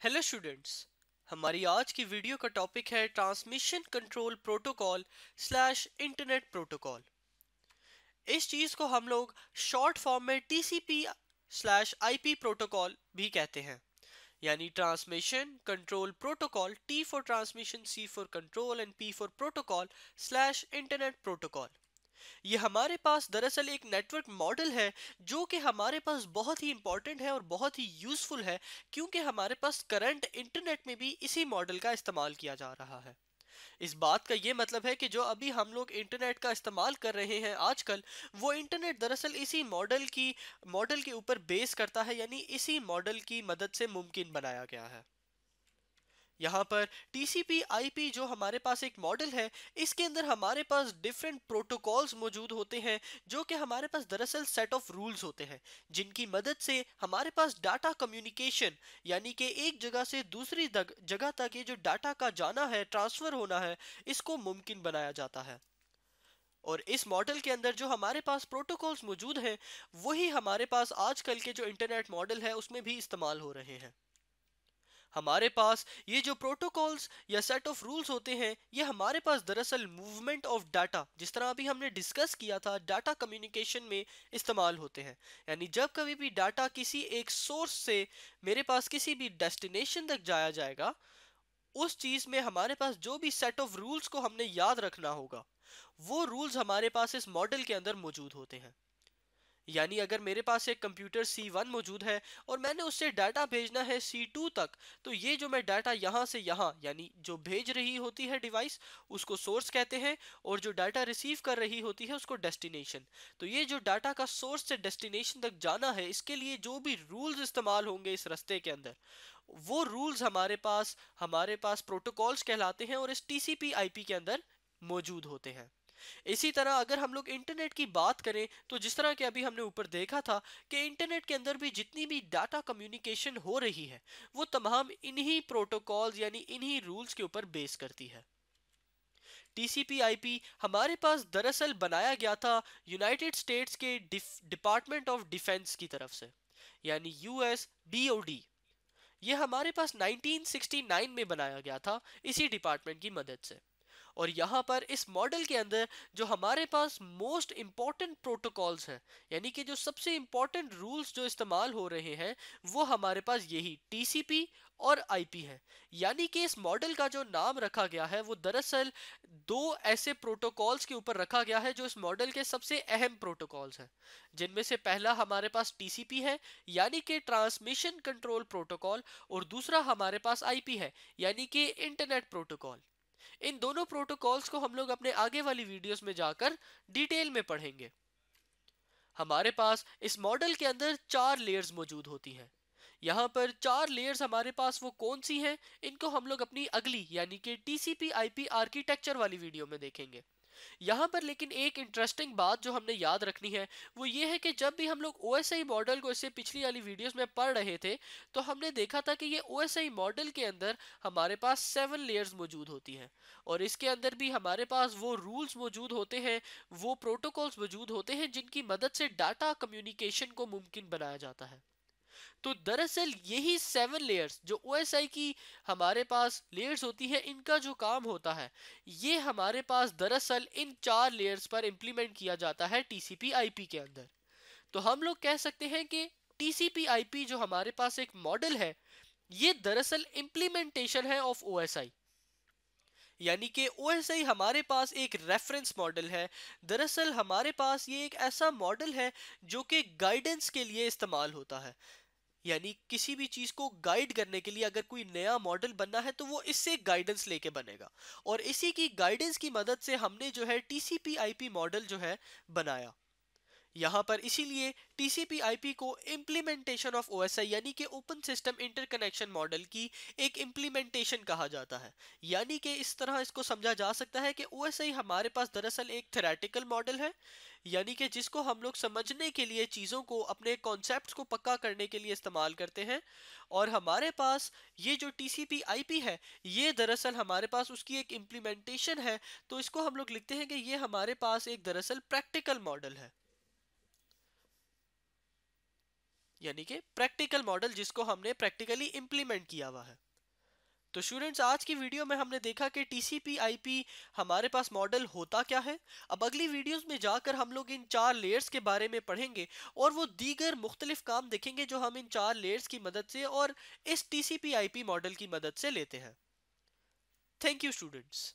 Hello students हमारी आज की वीडियो का टॉपिक है transmission control protocol slash internet protocol इस चीज़ को हम लोग शॉर्ट फॉर्म में टीसीपी स्लैश आईपी प्रोटोकॉल भी कहते हैं। यानी transmission control protocol T for transmission C for control and P for protocol slash internet protocol ये हमारे पास दरअसल एक नेटवर्क मॉडल है, जो कि हमारे पास बहुत ही इंपॉर्टेंट है और बहुत ही यूजफुल है, क्योंकि हमारे पास करंट इंटरनेट में भी इसी मॉडल का इस्तेमाल किया जा रहा है। इस बात का ये मतलब है कि जो अभी हम लोग इंटरनेट का इस्तेमाल कर रहे हैं आजकल, वो इंटरनेट दरअसल इसी मॉडल की मॉडल के ऊपर बेस करता है, यानी इसी मॉडल की मदद से मुमकिन बनाया गया है। यहाँ पर TCP IP जो हमारे पास एक मॉडल है, इसके अंदर हमारे पास डिफरेंट प्रोटोकॉल्स मौजूद होते हैं, जो कि हमारे पास दरअसल सेट ऑफ़ रूल्स होते हैं, जिनकी मदद से हमारे पास डाटा कम्युनिकेशन यानी कि एक जगह से दूसरी जगह तक ये जो डाटा का जाना है ट्रांसफ़र होना है, इसको मुमकिन बनाया जाता है। और इस मॉडल के अंदर जो हमारे पास प्रोटोकॉल्स मौजूद हैं, वही हमारे पास आजकल के जो इंटरनेट मॉडल है, उसमें भी इस्तेमाल हो रहे हैं। हमारे पास ये जो प्रोटोकॉल्स या सेट ऑफ़ रूल्स होते हैं, ये हमारे पास दरअसल मूवमेंट ऑफ़ डाटा जिस तरह अभी हमने डिस्कस किया था डाटा कम्युनिकेशन में इस्तेमाल होते हैं। यानी जब कभी भी डाटा किसी एक सोर्स से मेरे पास किसी भी डेस्टिनेशन तक जाया जाएगा, उस चीज़ में हमारे पास जो भी सेट ऑफ़ रूल्स को हमने याद रखना होगा, वो रूल्स हमारे पास इस मॉडल के अंदर मौजूद होते हैं। यानी अगर मेरे पास एक कंप्यूटर C1 मौजूद है और मैंने उससे डाटा भेजना है C2 तक तो ये जो मैं डाटा यहाँ से यहाँ, यानी जो भेज रही होती है डिवाइस, उसको सोर्स कहते हैं और जो डाटा रिसीव कर रही होती है उसको डेस्टिनेशन। तो ये जो डाटा का सोर्स से डेस्टिनेशन तक जाना है, इसके लिए जो भी रूल्स इस्तेमाल होंगे इस रस्ते के अंदर, वो रूल्स हमारे पास हमारे पास प्रोटोकॉल्स कहलाते हैं और इस टीसीपी आईपी के अंदर मौजूद होते हैं। इसी तरह अगर हम लोग इंटरनेट की बात करें तो जिस तरह के अभी हमने ऊपर देखा था कि इंटरनेट के अंदर भी जितनी भी डाटा कम्युनिकेशन हो रही है, वो तमाम इन्हीं प्रोटोकॉल्स यानी इन्हीं रूल्स के ऊपर बेस करती है। आईपी हमारे पास दरअसल बनाया गया था यूनाइटेड स्टेट्स के डिपार्टमेंट ऑफ़ डिफेंस की तरफ़ से, यानी यूएस ये हमारे पास 1969 में बनाया गया था, इसी डिपार्टमेंट की मदद से। और यहाँ पर इस मॉडल के अंदर जो हमारे पास मोस्ट इंपॉर्टेंट प्रोटोकॉल्स हैं, यानी कि जो सबसे इंपॉर्टेंट रूल्स जो इस्तेमाल हो रहे हैं, वो हमारे पास यही टीसीपी और आईपी है। यानी कि इस मॉडल का जो नाम रखा गया है, वो दरअसल दो ऐसे प्रोटोकॉल्स के ऊपर रखा गया है जो इस मॉडल के सबसे अहम प्रोटोकॉल्स हैं। जिनमें से पहला हमारे पास टीसीपी है, यानी कि ट्रांसमिशन कंट्रोल प्रोटोकॉल और दूसरा हमारे पास आईपी है, यानी कि इंटरनेट प्रोटोकॉल इन दोनों प्रोटोकॉल्स को हम लोग अपने आगे वाली वीडियोस में जाकर डिटेल में पढ़ेंगे। हमारे पास इस मॉडल के अंदर चार लेयर्स मौजूद होती हैं। यहाँ पर चार लेयर्स हमारे पास वो कौन सी हैं, इनको हम लोग अपनी अगली, यानी कि टीसीपी आईपी आर्किटेक्चर वाली वीडियो में देखेंगे। यहाँ पर लेकिन एक इंटरेस्टिंग बात जो हमने याद रखनी है, वो ये है कि जब भी हम लोग ओएसआई मॉडल को इससे पिछली वाली वीडियोस में पढ़ रहे थे तो हमने देखा था कि ये ओएसआई मॉडल के अंदर हमारे पास सेवन लेयर्स मौजूद होती हैं। और इसके अंदर भी हमारे पास वो रूल्स मौजूद होते हैं, वो प्रोटोकॉल्स मौजूद होते हैं जिनकी मदद से डाटा कम्युनिकेशन को मुमकिन बनाया जाता है। तो दरअसल यही सेवन लेयर्स जो ओएसआई की हमारे पास लेयर्स होती है, इनका जो काम होता है, ये हमारे पास दरअसल इन चार लेयर्स पर इम्प्लीमेंट किया जाता है टीसीपी आईपी के अंदर। तो हम लोग कह सकते हैं कि टीसीपी आईपी जो हमारे पास एक मॉडल है, ये दरअसल इम्प्लीमेंटेशन है ऑफ़ ओएसआई यानी कि ओएसआई हमारे पास एक रेफरेंस मॉडल है, दरअसल हमारे पास ये एक ऐसा मॉडल है जो कि गाइडेंस के लिए इस्तेमाल होता है। यानी किसी भी चीज़ को गाइड करने के लिए अगर कोई नया मॉडल बनना है तो वो इससे गाइडेंस लेके बनेगा। और इसी की गाइडेंस की मदद से हमने जो है टीसीपी आईपी मॉडल जो है बनाया। यहाँ पर। इसीलिए TCP IP को इम्प्लीमेंटेशन ऑफ़ OSI यानी कि ओपन सिस्टम इंटरकनेक्शन मॉडल की एक इम्प्लीमेंटेशन कहा जाता है। यानी कि इस तरह इसको समझा जा सकता है कि OSI हमारे पास दरअसल एक थेरेटिकल मॉडल है, यानी कि जिसको हम लोग समझने के लिए चीज़ों को, अपने कॉन्सेप्ट को पक्का करने के लिए इस्तेमाल करते हैं। और हमारे पास ये जो टी IP है, ये दरअसल हमारे पास उसकी एक इम्प्लीमेंटेशन है तो इसको हम लोग लिखते हैं कि ये हमारे पास एक दरअसल प्रैक्टिकल मॉडल है। यानी कि प्रैक्टिकल मॉडल जिसको हमने प्रैक्टिकली इम्प्लीमेंट किया हुआ है। तो स्टूडेंट्स आज की वीडियो में हमने देखा कि टीसीपी आईपी हमारे पास मॉडल होता क्या है। अब अगली वीडियोस में जाकर हम लोग इन चार लेयर्स के बारे में पढ़ेंगे और वो दीगर मुख्तलिफ़ काम देखेंगे जो हम इन चार लेयर्स की मदद से और इस टीसीपी आईपी मॉडल की मदद से लेते हैं। Thank you students